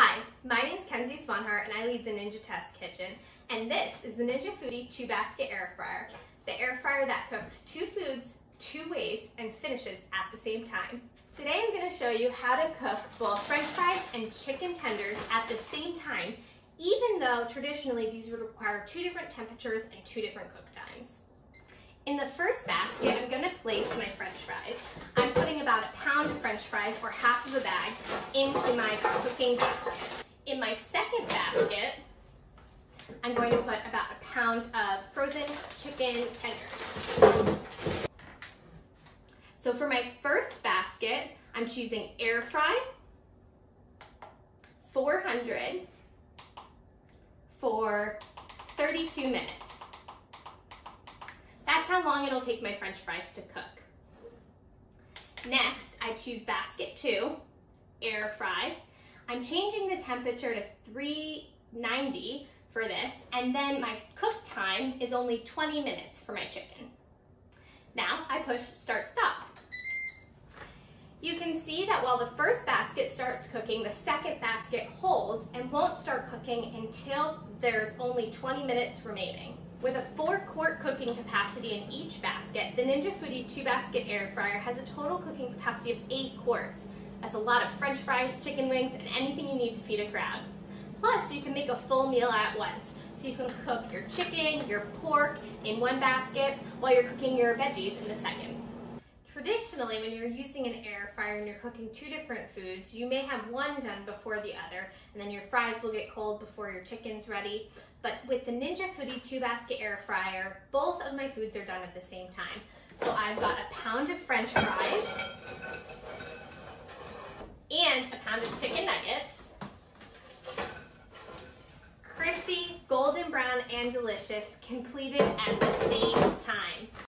Hi, my name is Kenzie Swanhart and I lead the Ninja Test Kitchen. And this is the Ninja Foodi 2 Basket Air Fryer, the air fryer that cooks two foods two ways and finishes at the same time. Today I'm going to show you how to cook both french fries and chicken tenders at the same time, even though traditionally these would require two different temperatures and two different cook times. In the first basket, I'm gonna place my french fries. I'm putting about a pound of french fries, or half of a bag, into my uh, cooking basket. In my second basket, I'm going to put about a pound of frozen chicken tenders. So for my first basket, I'm choosing air fry, 400 for 32 minutes. That's how long it'll take my french fries to cook. Next, I choose basket two, air fry. I'm changing the temperature to 390 for this, and then my cook time is only 20 minutes for my chicken. Now I push start stop. You can see that while the first basket starts cooking, the second basket holds and won't start cooking until there's only 20 minutes remaining. With a four quart cooking capacity in each basket, the Ninja Foodi two basket air fryer has a total cooking capacity of eight quarts. That's a lot of french fries, chicken wings, and anything you need to feed a crowd. Plus, you can make a full meal at once. So you can cook your chicken, your pork in one basket while you're cooking your veggies in the second. Traditionally, when you're using an air fryer and you're cooking two different foods, you may have one done before the other, and then your fries will get cold before your chicken's ready. But with the Ninja Foodi 2 basket air fryer, both of my foods are done at the same time. So I've got a pound of french fries and a pound of chicken nuggets. Crispy, golden brown, and delicious, completed at the same time.